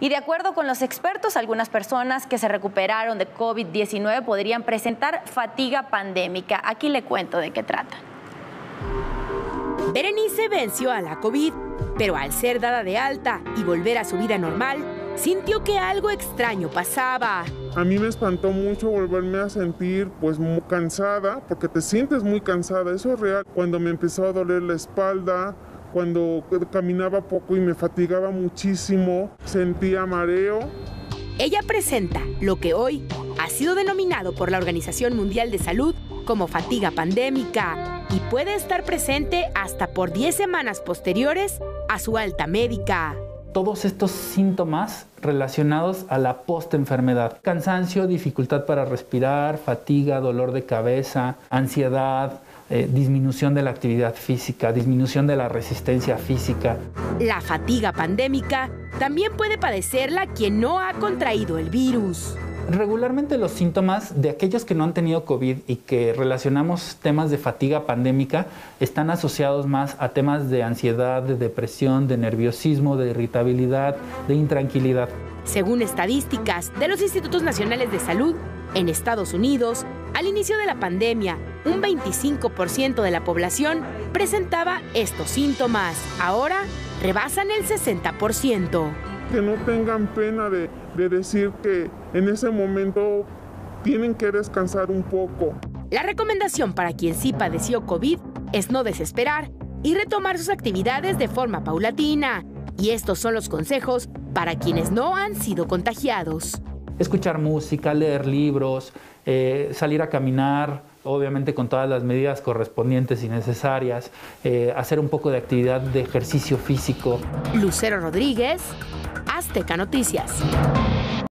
Y de acuerdo con los expertos, algunas personas que se recuperaron de COVID-19 podrían presentar fatiga pandémica. Aquí le cuento de qué trata. Berenice venció a la COVID, pero al ser dada de alta y volver a su vida normal, sintió que algo extraño pasaba. A mí me espantó mucho volverme a sentir pues muy cansada, porque te sientes muy cansada, eso es real. Cuando me empezó a doler la espalda, cuando caminaba poco y me fatigaba muchísimo, sentía mareo. Ella presenta lo que hoy ha sido denominado por la Organización Mundial de Salud como fatiga pandémica y puede estar presente hasta por 10 semanas posteriores a su alta médica todos estos síntomas relacionados a la postenfermedad. Cansancio, dificultad para respirar, fatiga, dolor de cabeza, ansiedad, eh, disminución de la actividad física, disminución de la resistencia física. La fatiga pandémica también puede padecerla quien no ha contraído el virus. Regularmente los síntomas de aquellos que no han tenido COVID y que relacionamos temas de fatiga pandémica están asociados más a temas de ansiedad, de depresión, de nerviosismo, de irritabilidad, de intranquilidad. Según estadísticas de los Institutos Nacionales de Salud, en Estados Unidos, al inicio de la pandemia, un 25% de la población presentaba estos síntomas. Ahora rebasan el 60% que no tengan pena de, decir que en ese momento tienen que descansar un poco. La recomendación para quien sí padeció COVID es no desesperar y retomar sus actividades de forma paulatina. Y estos son los consejos para quienes no han sido contagiados. Escuchar música, leer libros, eh, salir a caminar, obviamente con todas las medidas correspondientes y necesarias, eh, hacer un poco de actividad de ejercicio físico. Lucero Rodríguez, Azteca Noticias.